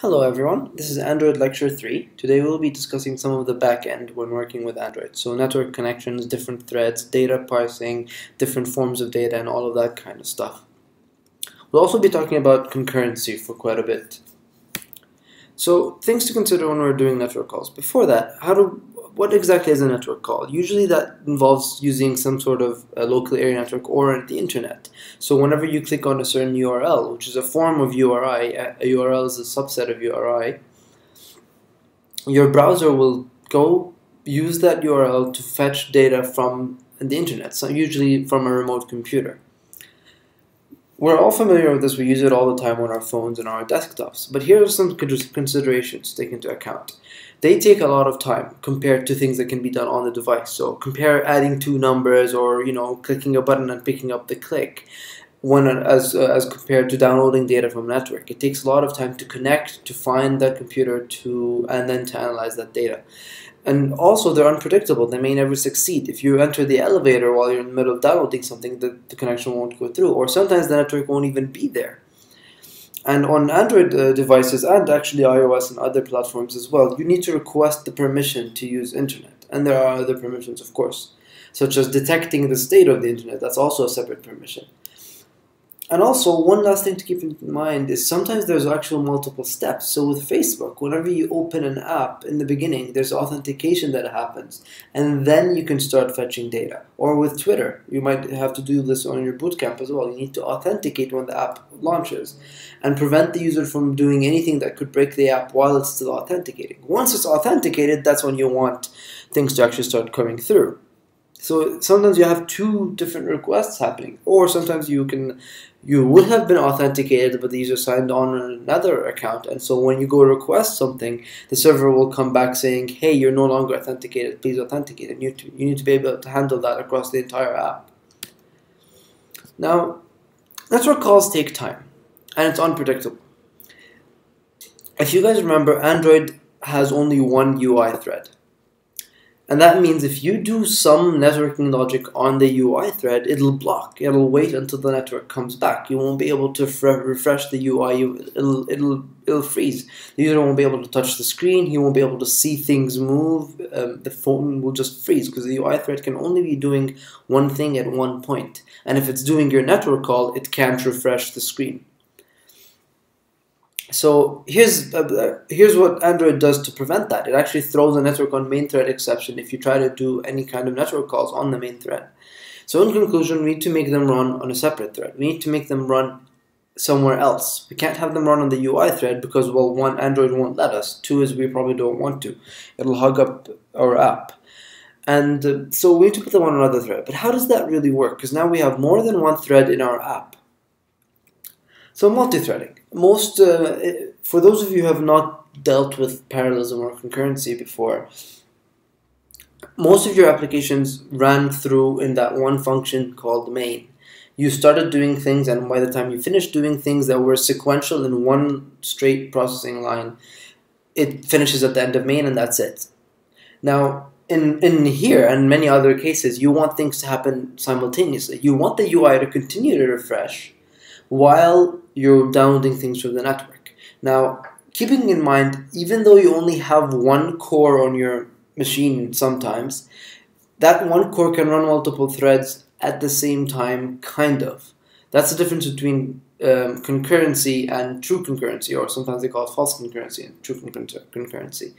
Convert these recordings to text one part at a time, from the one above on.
Hello everyone, this is Android Lecture 3. Today we'll be discussing some of the backend when working with Android. So network connections, different threads, data parsing, different forms of data, and all of that kind of stuff. We'll also be talking about concurrency for quite a bit. So things to consider when we're doing network calls. Before that, how do what exactly is a network call? Usually that involves using some sort of local area network or the internet. So whenever you click on a certain URL, which is a form of URI, a URL is a subset of URI, your browser will go use that URL to fetch data from the internet, so usually from a remote computer. We're all familiar with this, we use it all the time on our phones and our desktops, but here are some considerations to take into account they take a lot of time compared to things that can be done on the device. So compare adding two numbers or you know clicking a button and picking up the click when as uh, as compared to downloading data from network. It takes a lot of time to connect, to find that computer, to and then to analyze that data. And also, they're unpredictable. They may never succeed. If you enter the elevator while you're in the middle of downloading something, the, the connection won't go through. Or sometimes the network won't even be there. And on Android uh, devices and actually iOS and other platforms as well, you need to request the permission to use internet. And there are other permissions, of course, such as detecting the state of the internet. That's also a separate permission. And also, one last thing to keep in mind is sometimes there's actual multiple steps. So with Facebook, whenever you open an app in the beginning, there's authentication that happens, and then you can start fetching data. Or with Twitter, you might have to do this on your bootcamp as well. You need to authenticate when the app launches and prevent the user from doing anything that could break the app while it's still authenticating. Once it's authenticated, that's when you want things to actually start coming through. So sometimes you have two different requests happening, or sometimes you can you would have been authenticated, but the user signed on another account, and so when you go request something, the server will come back saying, "Hey, you're no longer authenticated. Please authenticate." And you you need to be able to handle that across the entire app. Now, network calls take time, and it's unpredictable. If you guys remember, Android has only one UI thread. And that means if you do some networking logic on the UI thread, it'll block. It'll wait until the network comes back. You won't be able to refresh the UI. It'll, it'll, it'll freeze. The user won't be able to touch the screen. He won't be able to see things move. Um, the phone will just freeze because the UI thread can only be doing one thing at one point. And if it's doing your network call, it can't refresh the screen. So here's uh, uh, here's what Android does to prevent that. It actually throws a network on main thread exception if you try to do any kind of network calls on the main thread. So in conclusion, we need to make them run on a separate thread. We need to make them run somewhere else. We can't have them run on the UI thread because, well, one, Android won't let us. Two is we probably don't want to. It'll hug up our app. And uh, so we need to put them on another thread. But how does that really work? Because now we have more than one thread in our app. So multi-threading. Most, uh, for those of you who have not dealt with parallelism or concurrency before, most of your applications ran through in that one function called main. You started doing things, and by the time you finished doing things that were sequential in one straight processing line, it finishes at the end of main, and that's it. Now, in, in here and many other cases, you want things to happen simultaneously. You want the UI to continue to refresh while you're downloading things from the network. Now, keeping in mind, even though you only have one core on your machine sometimes, that one core can run multiple threads at the same time, kind of. That's the difference between um, concurrency and true concurrency, or sometimes they call it false concurrency and true concurrency.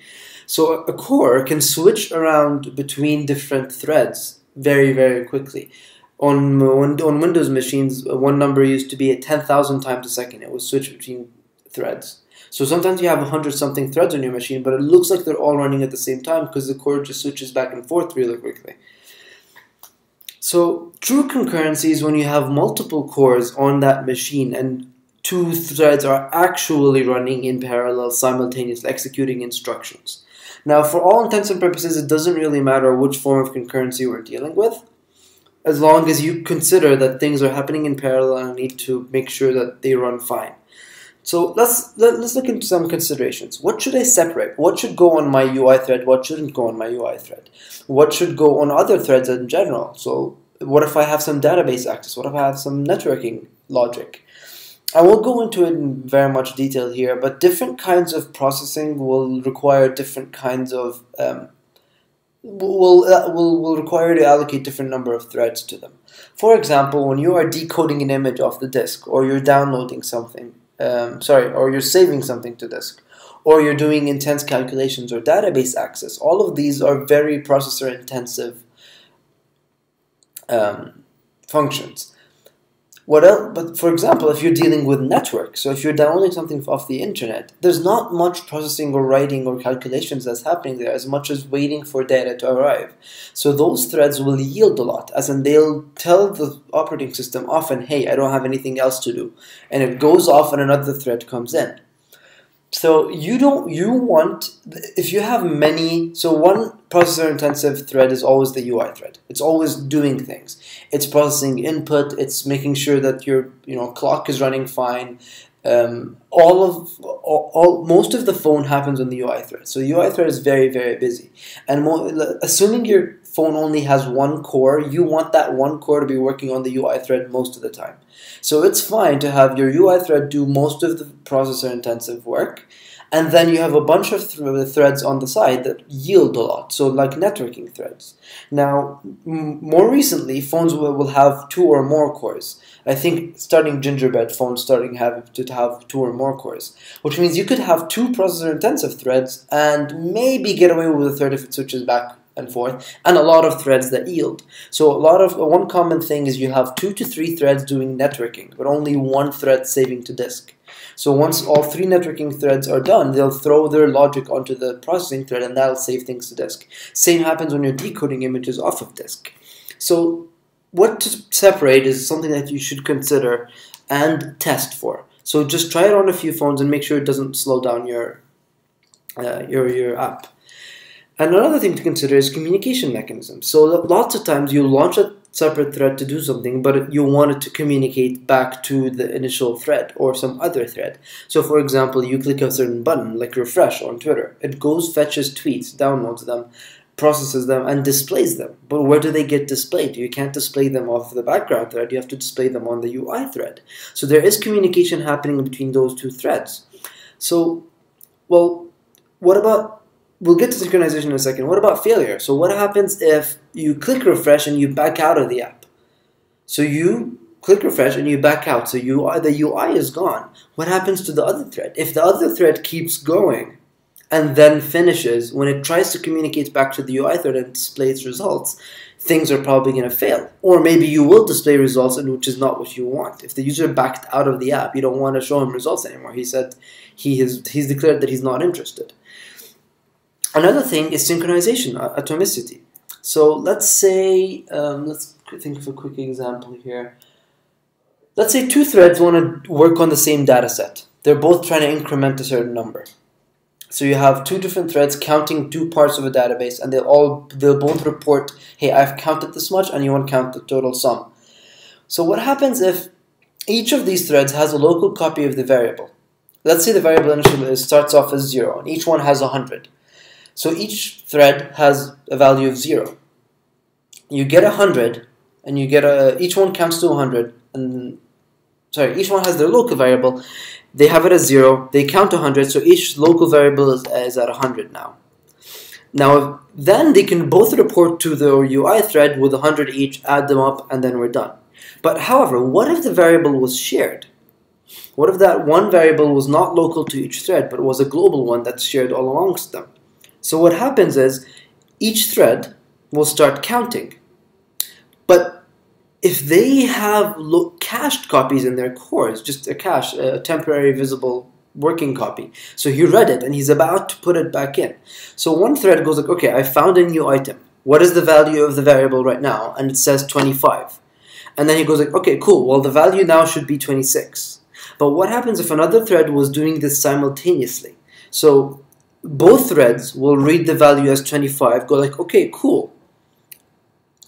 So a core can switch around between different threads very, very quickly on on Windows machines, uh, one number used to be at 10,000 times a second. It was switched between threads. So sometimes you have 100 something threads on your machine, but it looks like they're all running at the same time because the core just switches back and forth really quickly. So true concurrency is when you have multiple cores on that machine and two threads are actually running in parallel simultaneously executing instructions. Now for all intents and purposes it doesn't really matter which form of concurrency we're dealing with as long as you consider that things are happening in parallel and need to make sure that they run fine. So let's let, us let us look into some considerations. What should I separate? What should go on my UI thread? What shouldn't go on my UI thread? What should go on other threads in general? So what if I have some database access? What if I have some networking logic? I won't go into it in very much detail here, but different kinds of processing will require different kinds of um, will, uh, will will require to allocate different number of threads to them. For example, when you are decoding an image off the disk, or you're downloading something, um, sorry, or you're saving something to disk, or you're doing intense calculations or database access, all of these are very processor intensive um, functions. What else? But for example, if you're dealing with network, so if you're downloading something off the internet, there's not much processing or writing or calculations that's happening there as much as waiting for data to arrive. So those threads will yield a lot, as in they'll tell the operating system often, hey, I don't have anything else to do. And it goes off and another thread comes in. So you don't you want if you have many so one processor intensive thread is always the UI thread. It's always doing things. It's processing input. It's making sure that your you know clock is running fine. Um, all of all, all, most of the phone happens on the UI thread. So the UI thread is very very busy. And assuming your phone only has one core, you want that one core to be working on the UI thread most of the time. So it's fine to have your UI thread do most of the processor intensive work, and then you have a bunch of th threads on the side that yield a lot, so like networking threads. Now, more recently, phones will, will have two or more cores. I think starting Gingerbread phones starting have to have two or more cores, which means you could have two processor intensive threads and maybe get away with a third if it switches back and forth, and a lot of threads that yield. So a lot of one common thing is you have two to three threads doing networking, but only one thread saving to disk. So once all three networking threads are done, they'll throw their logic onto the processing thread, and that'll save things to disk. Same happens when you're decoding images off of disk. So what to separate is something that you should consider and test for. So just try it on a few phones and make sure it doesn't slow down your uh, your your app. And another thing to consider is communication mechanisms. So lots of times you launch a separate thread to do something, but you want it to communicate back to the initial thread or some other thread. So for example, you click a certain button, like refresh on Twitter. It goes, fetches tweets, downloads them, processes them, and displays them. But where do they get displayed? You can't display them off the background thread. You have to display them on the UI thread. So there is communication happening between those two threads. So, well, what about we'll get to synchronization in a second. What about failure? So what happens if you click refresh and you back out of the app? So you click refresh and you back out. So you are, the UI is gone. What happens to the other thread? If the other thread keeps going and then finishes, when it tries to communicate back to the UI thread and display its results, things are probably going to fail. Or maybe you will display results, and which is not what you want. If the user backed out of the app, you don't want to show him results anymore. He said he has he's declared that he's not interested. Another thing is synchronization, atomicity. So let's say, um, let's think of a quick example here. Let's say two threads want to work on the same data set. They're both trying to increment a certain number. So you have two different threads counting two parts of a database, and they'll all they'll both report, "Hey, I've counted this much," and you want to count the total sum. So what happens if each of these threads has a local copy of the variable? Let's say the variable initially starts off as zero, and each one has a hundred. So each thread has a value of 0. You get a 100, and you get a, each one counts to 100, and sorry, each one has their local variable. They have it as 0, they count 100, so each local variable is, is at 100 now. Now, then they can both report to the UI thread with 100 each, add them up, and then we're done. But however, what if the variable was shared? What if that one variable was not local to each thread, but was a global one that's shared all amongst them? So what happens is each thread will start counting. But if they have cached copies in their cores, just a cache, a temporary visible working copy. So he read it and he's about to put it back in. So one thread goes like, okay, I found a new item. What is the value of the variable right now? And it says 25. And then he goes like, okay, cool. Well, the value now should be 26. But what happens if another thread was doing this simultaneously? So both threads will read the value as 25, go like, okay, cool.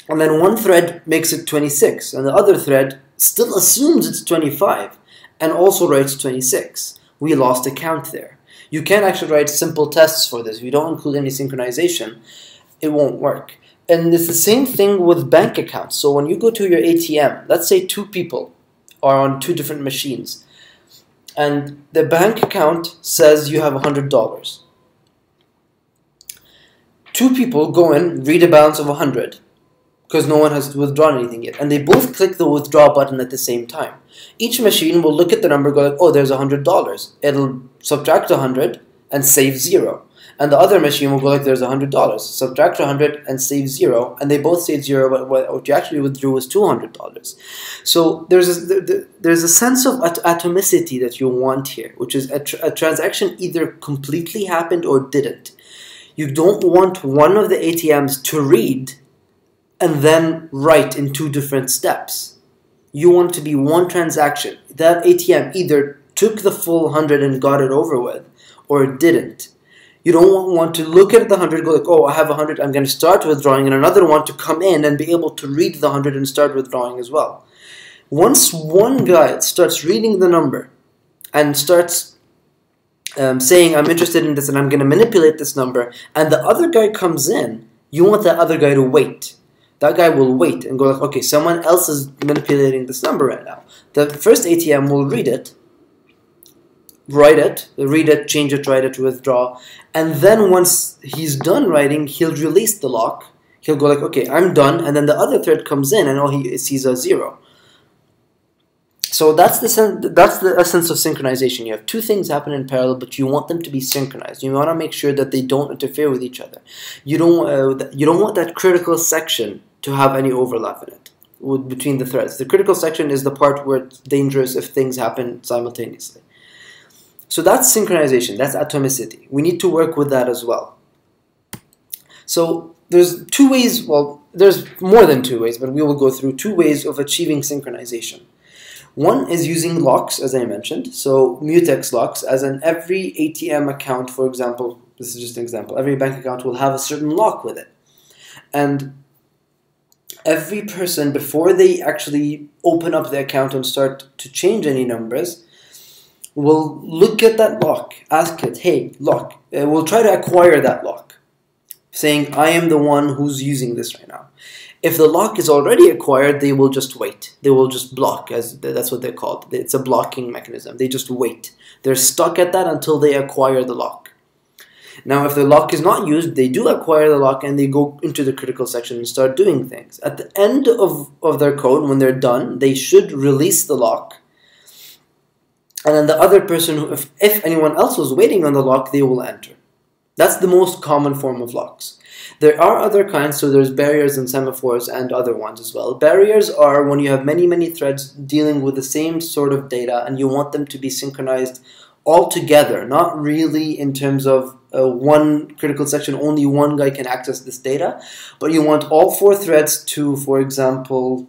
And then one thread makes it 26, and the other thread still assumes it's 25, and also writes 26. We lost a count there. You can actually write simple tests for this. If you don't include any synchronization, it won't work. And it's the same thing with bank accounts. So when you go to your ATM, let's say two people are on two different machines. and the bank account says you have $100. Two people go in, read a balance of 100 because no one has withdrawn anything yet, and they both click the withdraw button at the same time. Each machine will look at the number, go like, oh, there's $100. It'll subtract 100 and save zero and the other machine will go like there's $100. Subtract 100 and save zero, and they both save zero, but what you actually withdrew was $200. So there's a, there's a sense of atomicity that you want here, which is a, tr a transaction either completely happened or didn't. You don't want one of the ATMs to read and then write in two different steps. You want to be one transaction. That ATM either took the full 100 and got it over with, or it didn't. You don't want to look at the 100 go like, oh, I have 100, I'm going to start withdrawing, and another one to come in and be able to read the 100 and start withdrawing as well. Once one guy starts reading the number and starts um, saying, I'm interested in this and I'm going to manipulate this number, and the other guy comes in, you want that other guy to wait. That guy will wait and go like, okay, someone else is manipulating this number right now. The first ATM will read it, write it, read it, change it, write it, withdraw, and then once he's done writing, he'll release the lock. He'll go like, okay, I'm done, and then the other thread comes in, and all he sees a zero. So that's the that's the essence of synchronization. You have two things happen in parallel, but you want them to be synchronized. You want to make sure that they don't interfere with each other. You don't uh, you don't want that critical section to have any overlap in it with, between the threads. The critical section is the part where it's dangerous if things happen simultaneously. So that's synchronization, that's atomicity. We need to work with that as well. So there's two ways, well, there's more than two ways, but we will go through two ways of achieving synchronization. One is using locks, as I mentioned, so mutex locks, as in every ATM account, for example, this is just an example, every bank account will have a certain lock with it. And every person, before they actually open up the account and start to change any numbers, will look at that lock, ask it, hey, lock, uh, we'll try to acquire that lock, saying, I am the one who's using this right now. If the lock is already acquired, they will just wait. They will just block, as that's what they're called. It's a blocking mechanism. They just wait. They're stuck at that until they acquire the lock. Now, if the lock is not used, they do acquire the lock and they go into the critical section and start doing things. At the end of, of their code, when they're done, they should release the lock and then the other person, if, if anyone else was waiting on the lock, they will enter. That's the most common form of locks. There are other kinds, so there's barriers and semaphores and other ones as well. Barriers are when you have many, many threads dealing with the same sort of data and you want them to be synchronized all together, not really in terms of uh, one critical section, only one guy can access this data, but you want all four threads to, for example,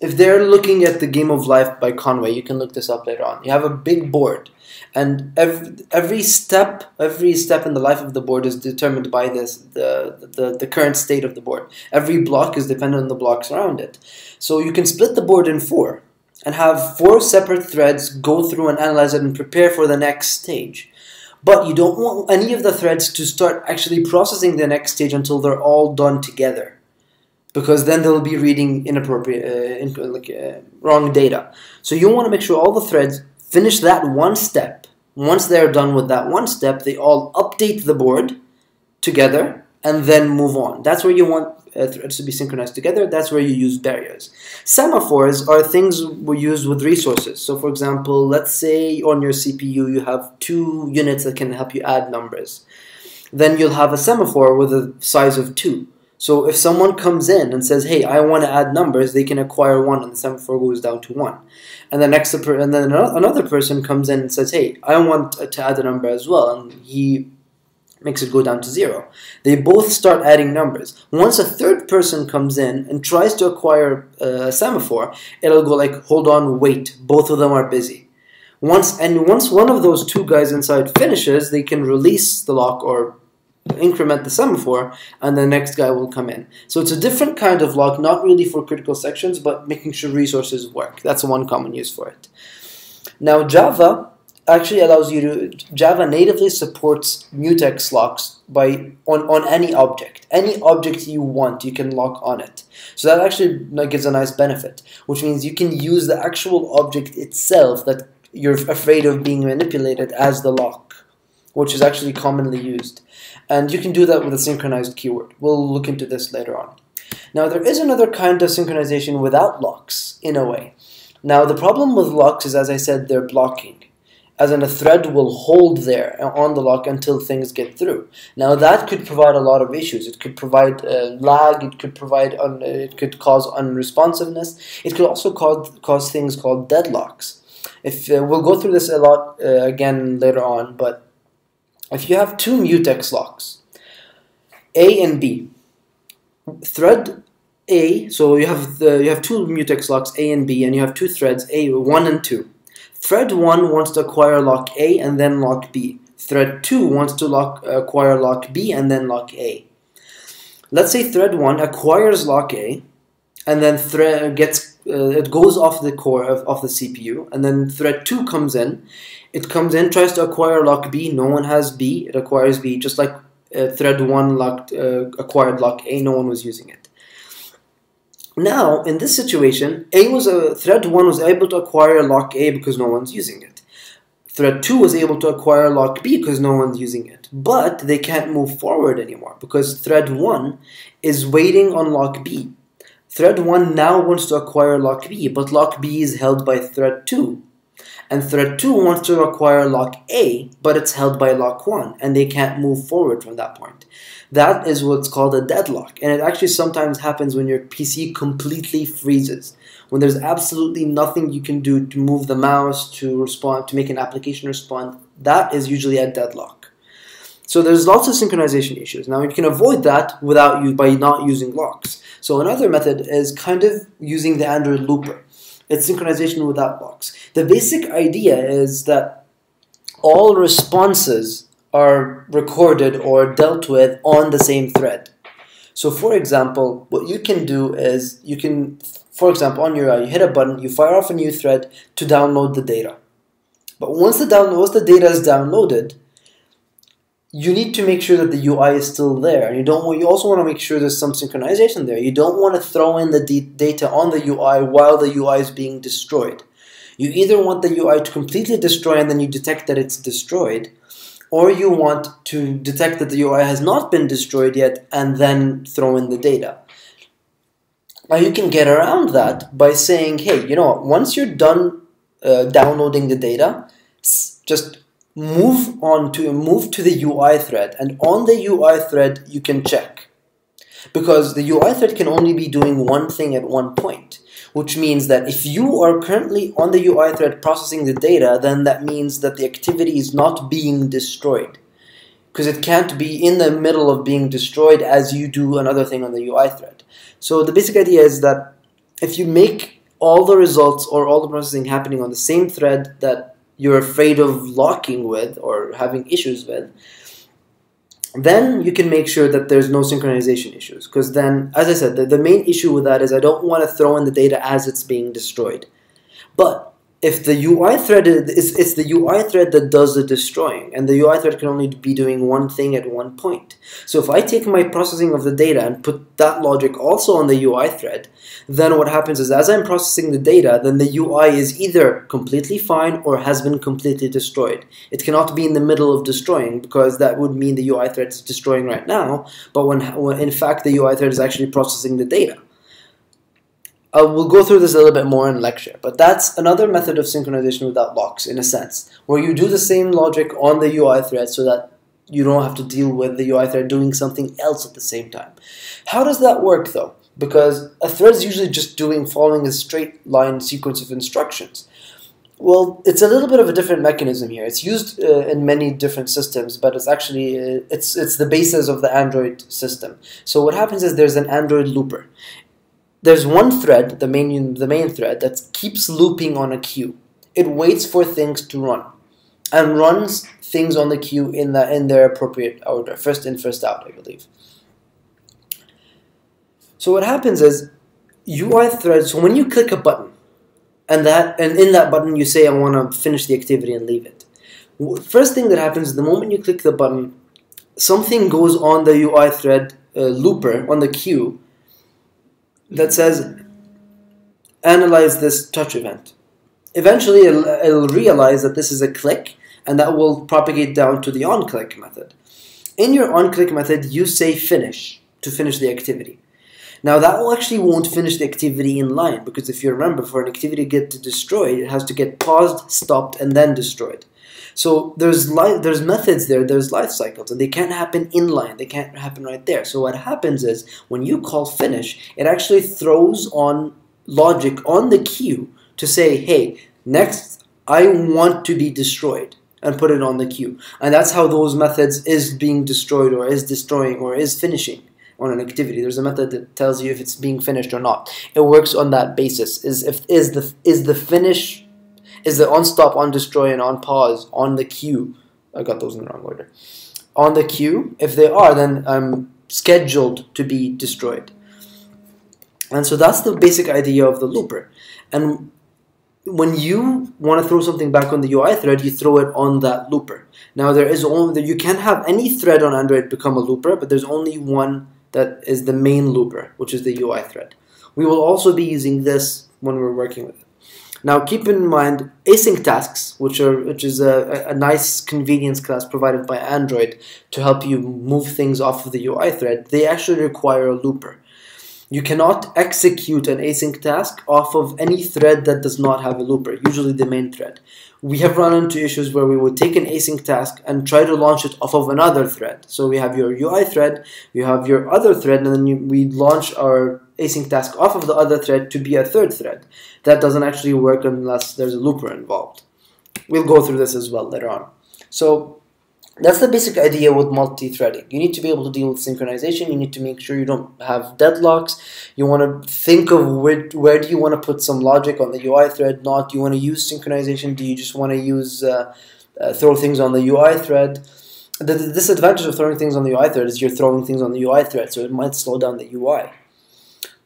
if they're looking at the game of life by conway you can look this up later on you have a big board and every, every step every step in the life of the board is determined by this the, the the current state of the board. Every block is dependent on the blocks around it. So you can split the board in four and have four separate threads go through and analyze it and prepare for the next stage. But you don't want any of the threads to start actually processing the next stage until they're all done together. Because then they'll be reading inappropriate, uh, in, like uh, wrong data. So you want to make sure all the threads finish that one step. Once they're done with that one step, they all update the board together and then move on. That's where you want uh, threads to be synchronized together. That's where you use barriers. Semaphores are things we use with resources. So for example, let's say on your CPU you have two units that can help you add numbers. Then you'll have a semaphore with a size of two. So if someone comes in and says, "Hey, I want to add numbers," they can acquire one, and the semaphore goes down to one. And the next, and then another person comes in and says, "Hey, I want to add a number as well," and he makes it go down to zero. They both start adding numbers. Once a third person comes in and tries to acquire uh, a semaphore, it'll go like, "Hold on, wait." Both of them are busy. Once and once one of those two guys inside finishes, they can release the lock or increment the semaphore, and the next guy will come in. So it's a different kind of lock, not really for critical sections, but making sure resources work. That's one common use for it. Now Java actually allows you to Java natively supports mutex locks by on, on any object. Any object you want, you can lock on it. So that actually gives a nice benefit, which means you can use the actual object itself that you're afraid of being manipulated as the lock, which is actually commonly used. And you can do that with a synchronized keyword. We'll look into this later on. Now there is another kind of synchronization without locks, in a way. Now the problem with locks is, as I said, they're blocking as in a thread will hold there on the lock until things get through. Now that could provide a lot of issues. It could provide uh, lag. It could provide un- it could cause unresponsiveness. It could also cause cause things called deadlocks. If uh, we'll go through this a lot uh, again later on, but if you have two mutex locks, A and B, thread A, so you have the, you have two mutex locks A and B, and you have two threads A one and two Thread 1 wants to acquire lock A and then lock B. Thread 2 wants to lock, acquire lock B and then lock A. Let's say thread 1 acquires lock A and then thread gets uh, it goes off the core of, of the CPU and then thread 2 comes in. It comes in, tries to acquire lock B, no one has B, it acquires B just like uh, thread 1 locked, uh, acquired lock A, no one was using it. Now, in this situation, A was a thread 1 was able to acquire lock A because no one's using it. Thread 2 was able to acquire lock B because no one's using it. But they can't move forward anymore because thread 1 is waiting on lock B. Thread 1 now wants to acquire lock B, but lock B is held by thread 2. And thread 2 wants to acquire lock A, but it's held by lock 1, and they can't move forward from that point. That is what's called a deadlock. And it actually sometimes happens when your PC completely freezes. When there's absolutely nothing you can do to move the mouse, to respond, to make an application respond, that is usually a deadlock. So there's lots of synchronization issues. Now you can avoid that without you by not using locks. So another method is kind of using the Android looper. It's synchronization without locks. The basic idea is that all responses are recorded or dealt with on the same thread. So for example, what you can do is you can, for example, on your UI, you hit a button, you fire off a new thread to download the data. But once the download, once the data is downloaded, you need to make sure that the UI is still there. You don't you also want to make sure there's some synchronization there. You don't want to throw in the data on the UI while the UI is being destroyed. You either want the UI to completely destroy and then you detect that it's destroyed, or you want to detect that the UI has not been destroyed yet and then throw in the data. Now you can get around that by saying, hey, you know what, once you're done uh, downloading the data, just move on to move to the UI thread and on the UI thread you can check because the UI thread can only be doing one thing at one point which means that if you are currently on the UI thread processing the data, then that means that the activity is not being destroyed. Because it can't be in the middle of being destroyed as you do another thing on the UI thread. So the basic idea is that if you make all the results or all the processing happening on the same thread that you're afraid of locking with or having issues with, then you can make sure that there's no synchronization issues. Because then as i said the, the main issue with that is i don't want to throw in the data as it's being destroyed. But if the UI thread is it's the UI thread that does the destroying, and the UI thread can only be doing one thing at one point. So if I take my processing of the data and put that logic also on the UI thread, then what happens is as I'm processing the data, then the UI is either completely fine or has been completely destroyed. It cannot be in the middle of destroying because that would mean the UI thread is destroying right now, but when, when in fact the UI thread is actually processing the data. Uh, we'll go through this a little bit more in lecture, but that's another method of synchronization without locks, in a sense, where you do the same logic on the UI thread so that you don't have to deal with the UI thread doing something else at the same time. How does that work, though? Because a thread is usually just doing following a straight line sequence of instructions. Well, it's a little bit of a different mechanism here. It's used uh, in many different systems, but it's actually uh, it's it's the basis of the Android system. So what happens is there's an Android looper there's one thread, the main, the main thread, that keeps looping on a queue. It waits for things to run and runs things on the queue in, the, in their appropriate order, first in, first out, I believe. So what happens is UI thread, so when you click a button, and that and in that button you say I want to finish the activity and leave it. First thing that happens the moment you click the button, something goes on the UI thread uh, looper on the queue that says analyze this touch event. Eventually, it'll, it'll realize that this is a click and that will propagate down to the onClick method. In your onClick method, you say finish to finish the activity. Now that will actually won't finish the activity in line because if you remember, for an activity to get destroyed, it has to get paused, stopped, and then destroyed. So there's life, there's methods there, there's life cycles, and they can't happen in line. They can't happen right there. So what happens is when you call finish, it actually throws on logic on the queue to say, hey, next I want to be destroyed and put it on the queue. And that's how those methods is being destroyed or is destroying or is finishing on an activity. There's a method that tells you if it's being finished or not. It works on that basis. Is if is the is the finish is the on stop, on destroy, and on pause on the queue. I got those in the wrong order. On the queue, if they are, then I'm scheduled to be destroyed. And so that's the basic idea of the looper. And when you want to throw something back on the UI thread, you throw it on that looper. Now there is only you can have any thread on Android become a looper, but there's only one that is the main looper, which is the UI thread. We will also be using this when we're working with it. Now keep in mind async tasks, which are which is a, a nice convenience class provided by Android to help you move things off of the UI thread. They actually require a looper. You cannot execute an async task off of any thread that does not have a looper, usually the main thread. We have run into issues where we would take an async task and try to launch it off of another thread. So we have your UI thread, you have your other thread, and then you, we launch our async task off of the other thread to be a third thread. That doesn't actually work unless there's a looper involved. We'll go through this as well later on. So that's the basic idea with multi-threading. You need to be able to deal with synchronization. You need to make sure you don't have deadlocks. You want to think of where, where do you want to put some logic on the UI thread, not. Do you want to use synchronization? Do you just want to use uh, uh, throw things on the UI thread? The, the disadvantage of throwing things on the UI thread is you're throwing things on the UI thread, so it might slow down the UI.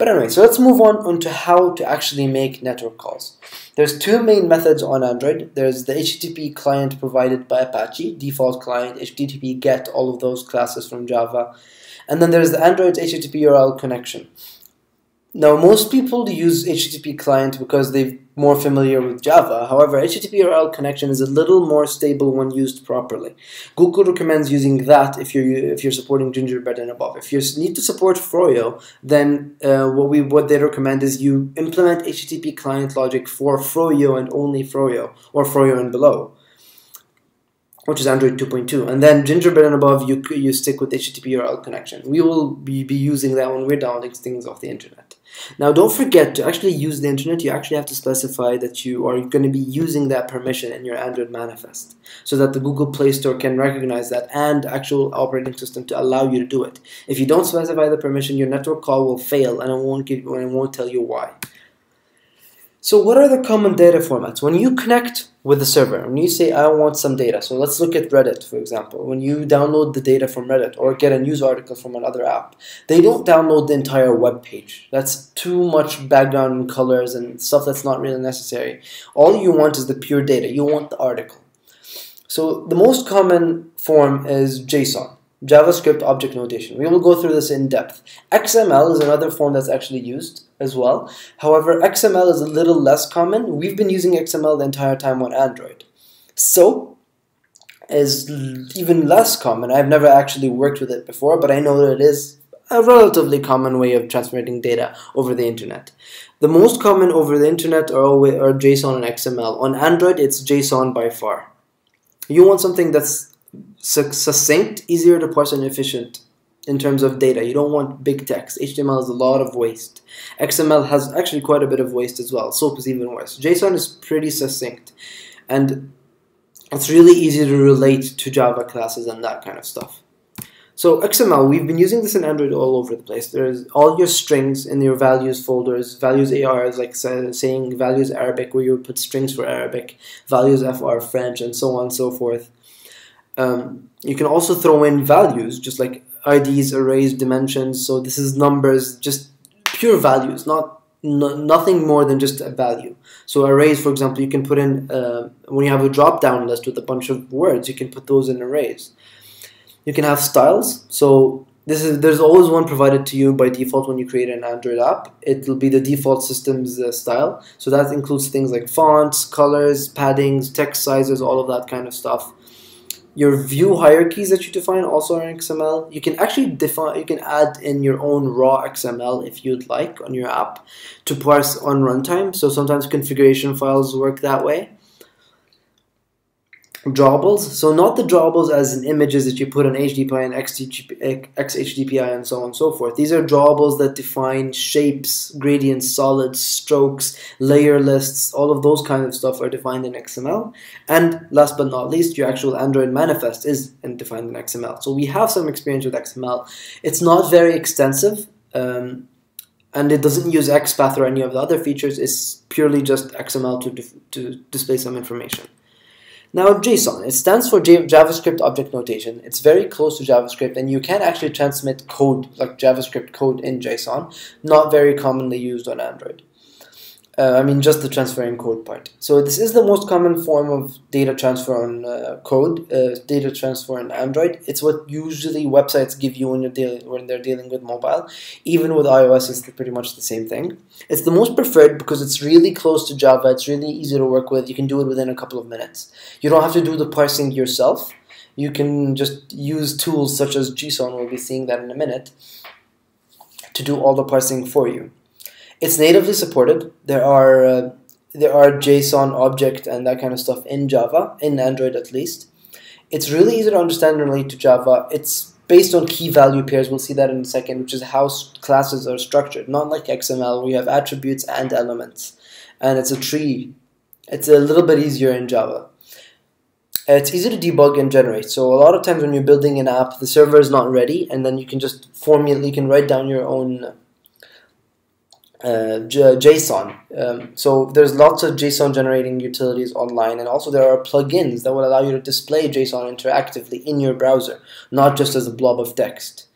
But anyway, so let's move on onto how to actually make network calls. There's two main methods on Android. There's the HTTP client provided by Apache, default client, HTTP GET, all of those classes from Java. And then there's the Android HTTP URL connection. Now, most people use HTTP client because they're more familiar with Java. However, HTTP URL connection is a little more stable when used properly. Google recommends using that if you're if you're supporting Gingerbread and above. If you need to support Froyo, then uh, what we what they recommend is you implement HTTP client logic for Froyo and only Froyo, or Froyo and below which is Android 2.2. And then Gingerbread and above, you you stick with HTTP URL connection. We will be, be using that when we're downloading things off the internet. Now, don't forget to actually use the internet. You actually have to specify that you are going to be using that permission in your Android manifest, so that the Google Play Store can recognize that and actual operating system to allow you to do it. If you don't specify the permission, your network call will fail, and it won't give, and it won't tell you why. So what are the common data formats? When you connect with the server, when you say, I want some data, so let's look at Reddit, for example. When you download the data from Reddit or get a news article from another app, they don't download the entire web page. That's too much background colors and stuff that's not really necessary. All you want is the pure data. You want the article. So the most common form is JSON. JavaScript object notation. We will go through this in depth. XML is another form that's actually used as well. However, XML is a little less common. We've been using XML the entire time on Android. SOAP is even less common. I've never actually worked with it before, but I know that it is a relatively common way of transmitting data over the internet. The most common over the internet are, always, are JSON and XML. On Android, it's JSON by far. You want something that's succinct, easier to parse, and efficient in terms of data. You don't want big text. HTML has a lot of waste. XML has actually quite a bit of waste as well. SOAP is even worse. JSON is pretty succinct. And it's really easy to relate to Java classes and that kind of stuff. So XML, we've been using this in Android all over the place. There's all your strings in your values folders. Values AR is like saying values Arabic, where you put strings for Arabic. Values FR French, and so on and so forth. Um, you can also throw in values, just like IDs, arrays, dimensions. So this is numbers, just pure values, not no, nothing more than just a value. So arrays, for example, you can put in uh, when you have a drop-down list with a bunch of words, you can put those in arrays. You can have styles. So this is there's always one provided to you by default when you create an Android app. It will be the default system's uh, style. So that includes things like fonts, colors, paddings, text sizes, all of that kind of stuff your view hierarchies that you define also are in XML. You can actually define, you can add in your own raw XML if you'd like on your app to parse on runtime. So sometimes configuration files work that way drawables. So not the drawables as in images that you put on HDPI and XHDPI and so on and so forth. These are drawables that define shapes, gradients, solids, strokes, layer lists, all of those kind of stuff are defined in XML. And last but not least, your actual Android manifest is defined in XML. So we have some experience with XML. It's not very extensive. Um, and it doesn't use XPath or any of the other features. It's purely just XML to, to display some information. Now JSON, it stands for JavaScript Object Notation. It's very close to JavaScript and you can actually transmit code, like JavaScript code in JSON, not very commonly used on Android. Uh, I mean, just the transferring code part. So this is the most common form of data transfer on uh, code, uh, data transfer on Android. It's what usually websites give you when you're dealing when they're dealing with mobile. Even with iOS, it's pretty much the same thing. It's the most preferred because it's really close to Java. It's really easy to work with. You can do it within a couple of minutes. You don't have to do the parsing yourself. You can just use tools such as GSON. We'll be seeing that in a minute to do all the parsing for you. It's natively supported. There are uh, there are JSON object and that kind of stuff in Java, in Android at least. It's really easy to understand and relate to Java. It's based on key value pairs. We'll see that in a second, which is how classes are structured. Not like XML, you have attributes and elements, and it's a tree. It's a little bit easier in Java. It's easy to debug and generate. So a lot of times when you're building an app, the server is not ready, and then you can just formulate. You can write down your own uh, JSON. Um, so there's lots of JSON generating utilities online, and also there are plugins that will allow you to display JSON interactively in your browser, not just as a blob of text.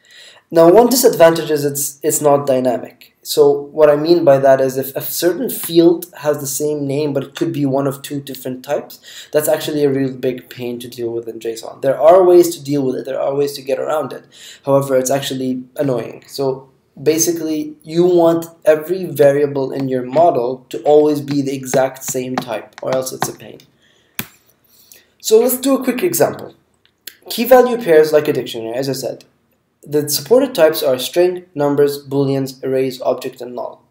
Now, one disadvantage is it's it's not dynamic. So what I mean by that is if a certain field has the same name but it could be one of two different types, that's actually a real big pain to deal with in JSON. There are ways to deal with it, there are ways to get around it. However, it's actually annoying. So basically you want every variable in your model to always be the exact same type or else it's a pain. So let's do a quick example. Key value pairs like a dictionary, as I said. The supported types are string, numbers, booleans, arrays, object, and null.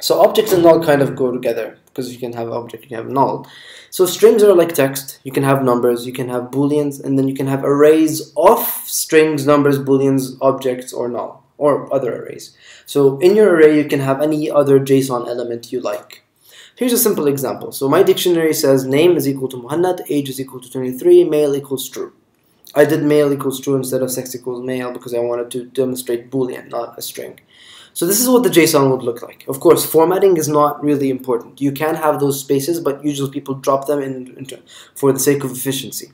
So object and null kind of go together because you can have object, you can have null. So strings are like text. You can have numbers, you can have booleans, and then you can have arrays of strings, numbers, booleans, objects, or null or other arrays. So in your array, you can have any other JSON element you like. Here's a simple example. So my dictionary says name is equal to Muhammad, age is equal to 23, male equals true. I did male equals true instead of sex equals male because I wanted to demonstrate boolean, not a string. So this is what the JSON would look like. Of course, formatting is not really important. You can have those spaces, but usually people drop them in, in for the sake of efficiency.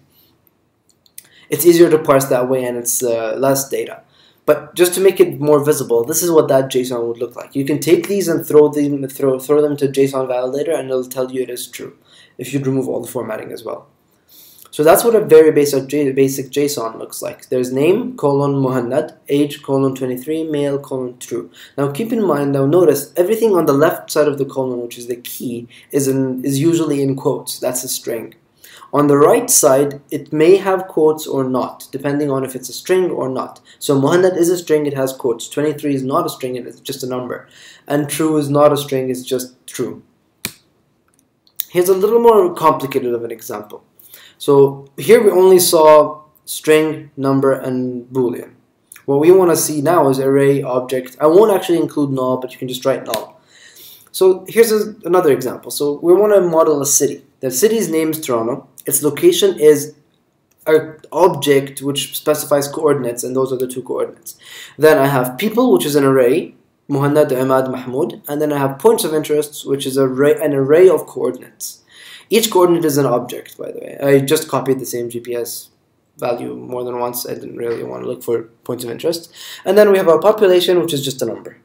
It's easier to parse that way and it's uh, less data. But just to make it more visible, this is what that JSON would look like. You can take these and throw them throw throw them to JSON validator, and it'll tell you it is true if you remove all the formatting as well. So that's what a very basic basic JSON looks like. There's name colon Muhammad, age colon 23, male colon true. Now keep in mind, now notice everything on the left side of the colon, which is the key, is in is usually in quotes. That's a string. On the right side, it may have quotes or not, depending on if it's a string or not. So Muhammad is a string, it has quotes. 23 is not a string, it's just a number. And true is not a string, it's just true. Here's a little more complicated of an example. So here we only saw string, number, and boolean. What we want to see now is array, object. I won't actually include null, but you can just write null. So here's a, another example. So we want to model a city. The city's name is Toronto. Its location is an object which specifies coordinates, and those are the two coordinates. Then I have people, which is an array, Muhammad, Ahmad, Mahmoud, and then I have points of interest, which is an array of coordinates. Each coordinate is an object, by the way. I just copied the same GPS value more than once. I didn't really want to look for points of interest. And then we have our population, which is just a number.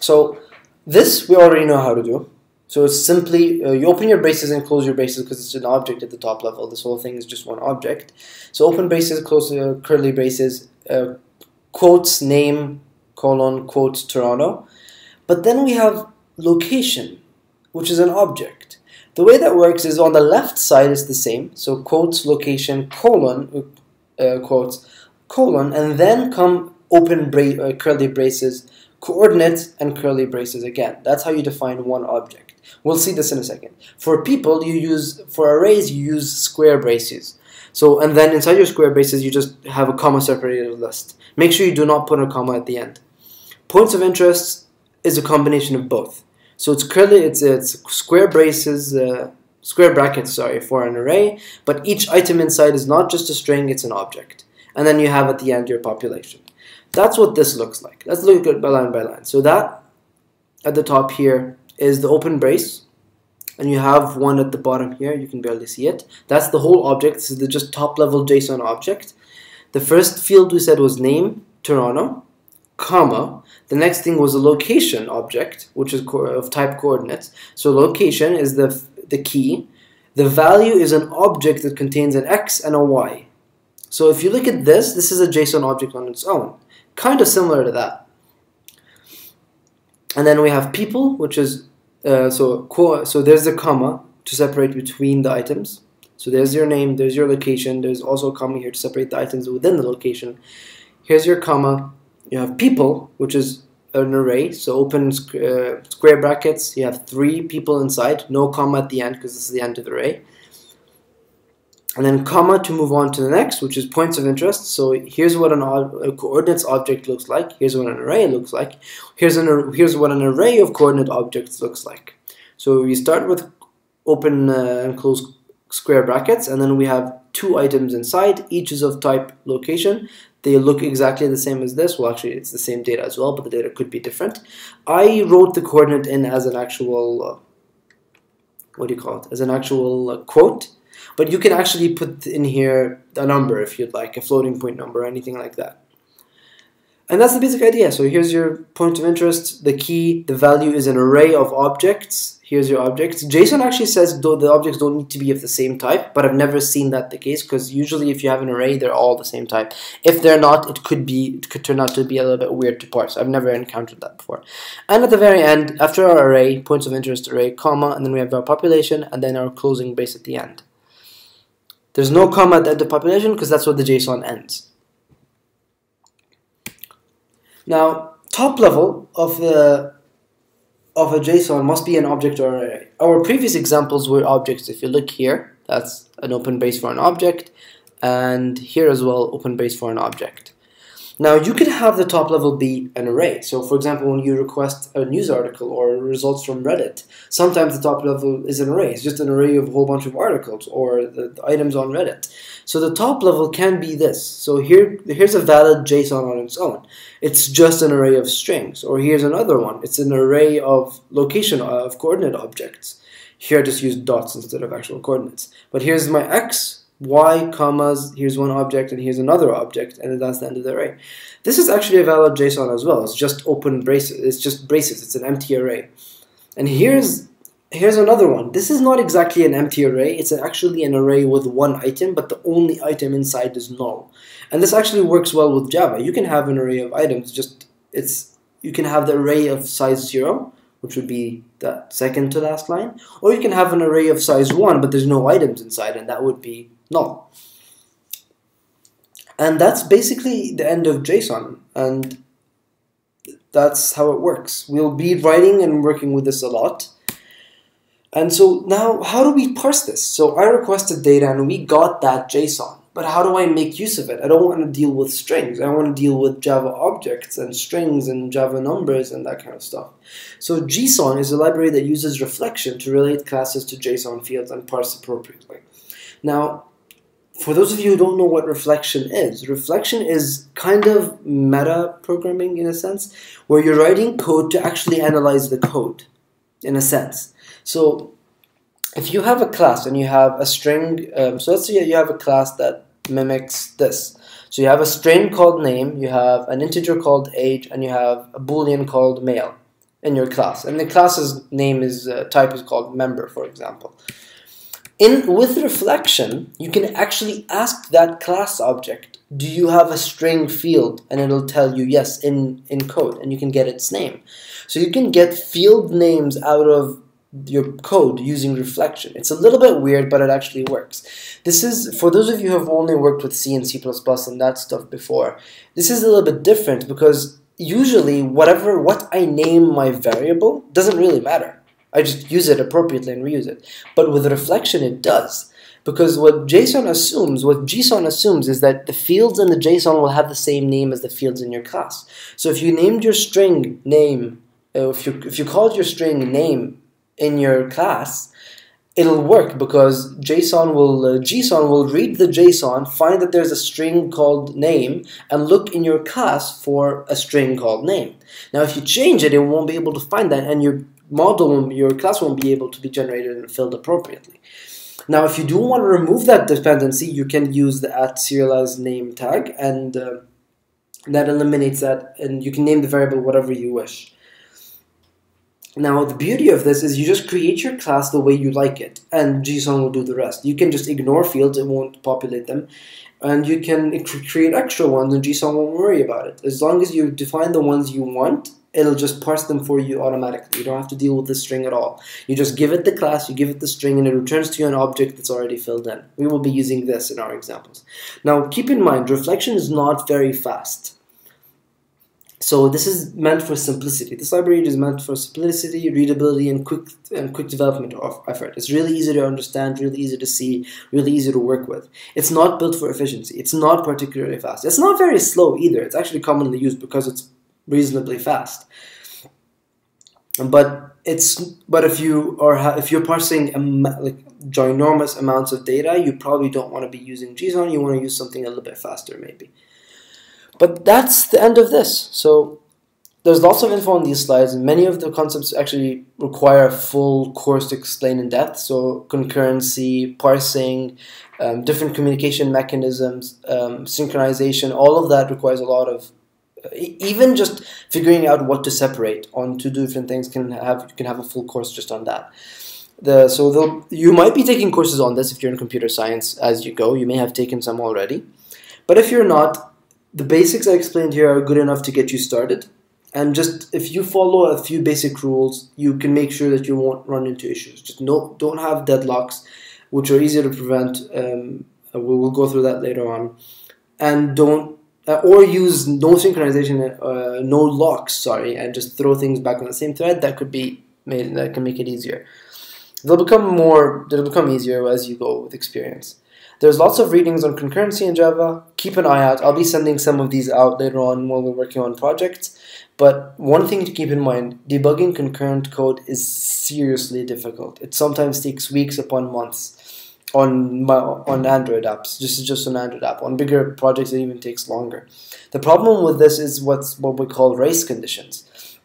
So this we already know how to do. So it's simply uh, you open your braces and close your braces because it's an object at the top level. This whole thing is just one object. So open braces, close uh, curly braces, uh, quotes name colon quotes Toronto. But then we have location, which is an object. The way that works is on the left side is the same. So quotes location colon uh, quotes colon and then come open bra uh, curly braces coordinates and curly braces again. That's how you define one object. We'll see this in a second. For people, you use for arrays you use square braces. So and then inside your square braces you just have a comma separated list. Make sure you do not put a comma at the end. Points of interest is a combination of both. So it's curly, it's it's square braces, uh, square brackets, sorry, for an array. But each item inside is not just a string; it's an object. And then you have at the end your population. That's what this looks like. Let's look at by line by line. So that at the top here is the open brace. And you have one at the bottom here. You can barely see it. That's the whole object. This is the just top level JSON object. The first field we said was name Toronto comma. The next thing was a location object which is of type coordinates. So location is the the key. The value is an object that contains an x and a y. So if you look at this this is a JSON object on its own kind of similar to that and then we have people, which is uh, so so there's the comma to separate between the items. So there's your name, there's your location. There's also a comma here to separate the items within the location. Here's your comma. You have people, which is an array. So open uh, square brackets. You have three people inside, no comma at the end because this is the end of the array and then comma to move on to the next, which is points of interest. So here's what an a coordinates object looks like. Here's what an array looks like. Here's an here's what an array of coordinate objects looks like. So we start with open uh, and close square brackets, and then we have two items inside. Each is of type location. They look exactly the same as this. Well, actually, it's the same data as well, but the data could be different. I wrote the coordinate in as an actual, uh, what do you call it? As an actual uh, quote but you can actually put in here a number if you'd like, a floating point number or anything like that. And that's the basic idea. So here's your point of interest. The key, the value is an array of objects. Here's your objects. JSON actually says the objects don't need to be of the same type, but I've never seen that the case because usually if you have an array, they're all the same type. If they're not, it could be it could turn out to be a little bit weird to parse. I've never encountered that before. And at the very end, after our array, points of interest array, comma, and then we have our population, and then our closing brace at the end. There's no comma at the end of population because that's where the JSON ends. Now, top level of the of a JSON must be an object or array. Our previous examples were objects. If you look here, that's an open brace for an object, and here as well, open brace for an object. Now you could have the top level be an array. So for example, when you request a news article or results from Reddit, sometimes the top level is an array. It's just an array of a whole bunch of articles or the, items on Reddit. So the top level can be this. So here, here's a valid JSON on its own. It's just an array of strings. Or here's another one. It's an array of location uh, of coordinate objects. Here I just use dots instead of actual coordinates. But here's my x y commas, here's one object and here's another object, and that's the end of the array. This is actually a valid JSON as well. It's just open braces. It's just braces. It's an empty array. And here's here's another one. This is not exactly an empty array. It's actually an array with one item, but the only item inside is null. And this actually works well with Java. You can have an array of items. Just it's you can have the array of size zero, which would be the second to last line, or you can have an array of size one, but there's no items inside, and that would be null. And that's basically the end of GSON, and that's how it works. We'll be writing and working with this a lot. And so now, how do we parse this? So I requested data and we got that JSON. But how do I make use of it? I don't want to deal with strings. I want to deal with Java objects and strings and Java numbers and that kind of stuff. So JSON is a library that uses reflection to relate classes to JSON fields and parse appropriately. Now, for those of you who don't know what reflection is, reflection is kind of meta programming in a sense, where you're writing code to actually analyze the code, in a sense. So if you have a class and you have a string, um, so let's say you have a class that mimics this. So you have a string called name, you have an integer called age, and you have a boolean called male. in your class, and the class's name is uh, type is called member, for example. In with reflection, you can actually ask that class object, "Do you have a string field?" and it'll tell you yes in in code, and you can get its name. So you can get field names out of your code using reflection. It's a little bit weird, but it actually works. This is, for those of you who have only worked with C and C++ and that stuff before, this is a little bit different because usually whatever, what I name my variable doesn't really matter. I just use it appropriately and reuse it. But with reflection, it does. Because what GSON assumes, what GSON assumes is that the fields in the JSON will have the same name as the fields in your class. So if you named your string name, uh, if you, if you called your string name in your class, it'll work because GSON will uh, GSON will read the JSON, find that there's a string called name, and look in your class for a string called name. Now, if you change it, it won't be able to find that, and your model, your class won't be able to be generated and filled appropriately. Now, if you do want to remove that dependency, you can use the at serialized name tag, and uh, that eliminates that, and you can name the variable whatever you wish. Now, the beauty of this is you just create your class the way you like it, and GSON will do the rest. You can just ignore fields, it won't populate them, and you can create extra ones, and GSON won't worry about it. As long as you define the ones you want, it'll just parse them for you automatically. You don't have to deal with the string at all. You just give it the class, you give it the string, and it returns to you an object that's already filled in. We will be using this in our examples. Now, keep in mind, reflection is not very fast. So this is meant for simplicity. This library is meant for simplicity, readability, and quick and quick development of effort. It's really easy to understand, really easy to see, really easy to work with. It's not built for efficiency. It's not particularly fast. It's not very slow either. It's actually commonly used because it's reasonably fast. But it's but if you are if you're parsing like ginormous amounts of data, you probably don't want to be using GSON. You want to use something a little bit faster, maybe. But that's the end of this. So there's lots of info on these slides, many of the concepts actually require a full course to explain in depth. So concurrency, parsing, um, different communication mechanisms, um, synchronization, all of that requires a lot of even just figuring out what to separate on two different things can have you can have a full course just on that. The so you might be taking courses on this if you're in computer science as you go. You may have taken some already, but if you're not, the basics I explained here are good enough to get you started. And just if you follow a few basic rules, you can make sure that you won't run into issues. Just no, don't have deadlocks, which are easier to prevent. Um, we will go through that later on. And don't, uh, or use no synchronization, uh, no locks, sorry, and just throw things back on the same thread. That could be made, that can make it easier. They'll become more, they'll become easier as you go with experience. There's lots of readings on concurrency in Java. Keep an eye out. I'll be sending some of these out later on while we're working on projects. But one thing to keep in mind, debugging concurrent code is seriously difficult. It sometimes takes weeks upon months on my, on Android apps. This is just an Android app. On bigger projects, it even takes longer. The problem with this is what's what we call race conditions,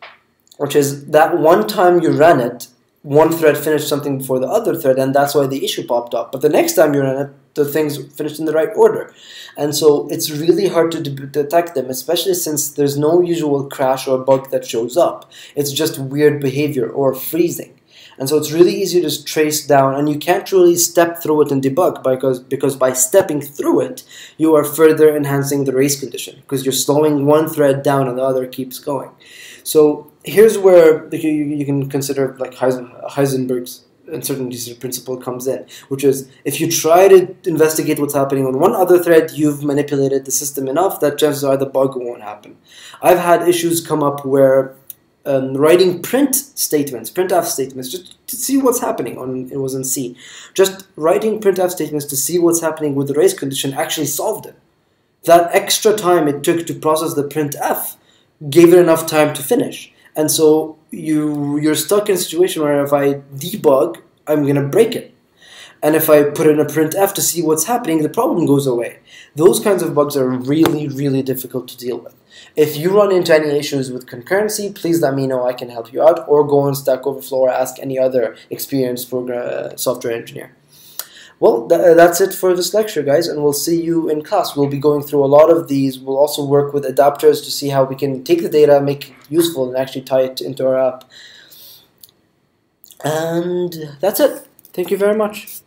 which is that one time you run it, one thread finished something before the other thread, and that's why the issue popped up. But the next time you run it, the things finished in the right order. And so it's really hard to de detect them, especially since there's no usual crash or bug that shows up. It's just weird behavior or freezing. And so it's really easy to trace down, and you can't really step through it and debug because, because by stepping through it, you are further enhancing the race condition because you're slowing one thread down and the other keeps going. So here's where you, you can consider like Heisenberg's uncertainty principle comes in, which is if you try to investigate what's happening on one other thread, you've manipulated the system enough that chances are the bug won't happen. I've had issues come up where um, writing print statements, printf statements, just to see what's happening on it was in C. Just writing printf statements to see what's happening with the race condition actually solved it. That extra time it took to process the printf gave it enough time to finish. And so you you're stuck in a situation where if I debug, I'm gonna break it. And if I put in a printf to see what's happening, the problem goes away. Those kinds of bugs are really, really difficult to deal with. If you run into any issues with concurrency, please let me know. I can help you out, or go on Stack Overflow or ask any other experienced program, uh, software engineer. well, th uh, that's it for this lecture, guys, and we'll see you in class. We'll be going through a lot of these. We'll also work with adapters to see how we can take the data, make it useful, and actually tie it into our app. And that's it. Thank you very much.